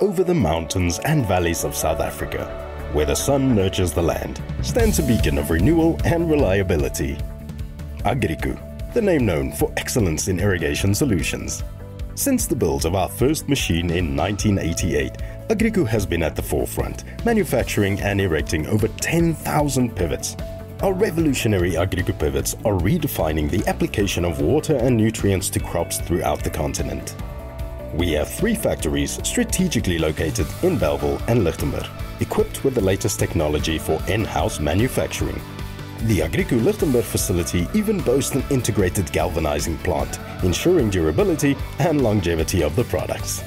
over the mountains and valleys of South Africa, where the sun nurtures the land, stands a beacon of renewal and reliability. Agrico, the name known for excellence in irrigation solutions. Since the build of our first machine in 1988, Agrico has been at the forefront, manufacturing and erecting over 10,000 pivots. Our revolutionary Agrico pivots are redefining the application of water and nutrients to crops throughout the continent. We have three factories strategically located in Bellville and Lichtenburg, equipped with the latest technology for in-house manufacturing. The Agrico Lichtenburg facility even boasts an integrated galvanizing plant, ensuring durability and longevity of the products.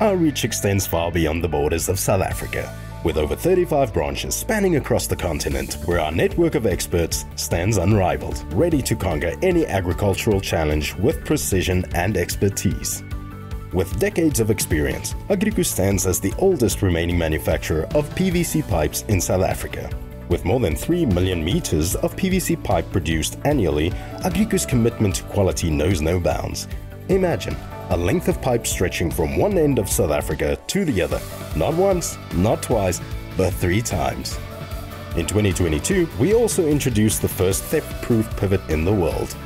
Our reach extends far beyond the borders of South Africa, with over 35 branches spanning across the continent, where our network of experts stands unrivaled, ready to conquer any agricultural challenge with precision and expertise. With decades of experience, Agrico stands as the oldest remaining manufacturer of PVC pipes in South Africa. With more than 3 million meters of PVC pipe produced annually, Agrico's commitment to quality knows no bounds. Imagine a length of pipe stretching from one end of South Africa to the other, not once, not twice, but three times. In 2022, we also introduced the first theft-proof pivot in the world,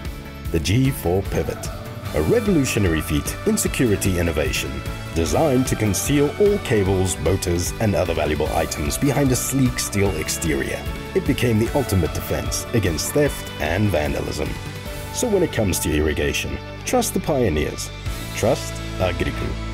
the G4 Pivot a revolutionary feat in security innovation, designed to conceal all cables, motors, and other valuable items behind a sleek steel exterior. It became the ultimate defense against theft and vandalism. So when it comes to irrigation, trust the pioneers. Trust Agrico.